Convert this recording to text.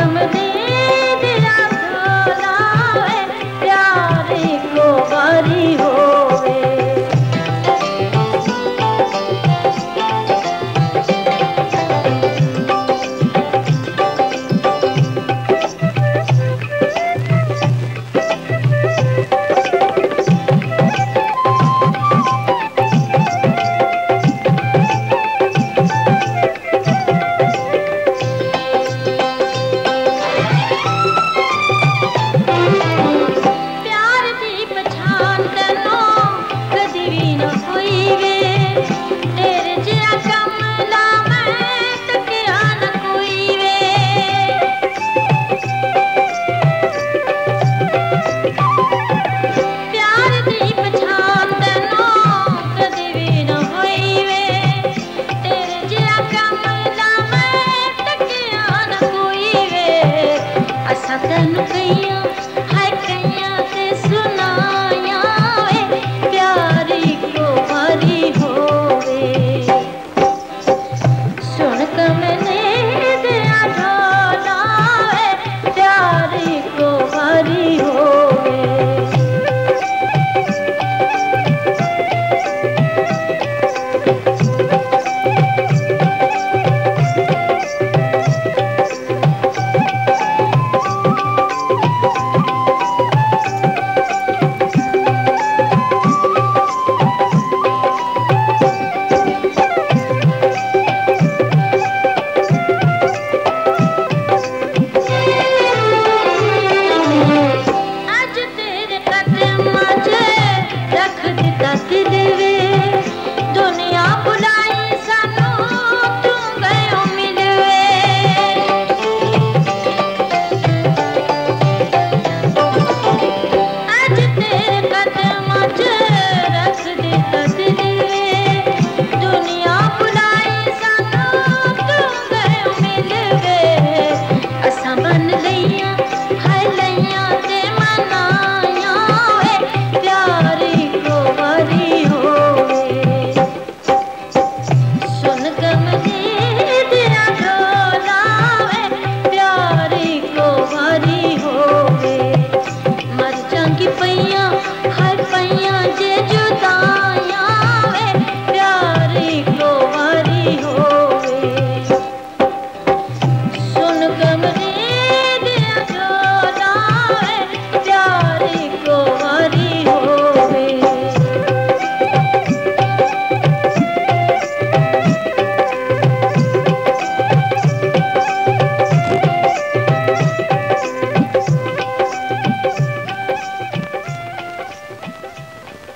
परम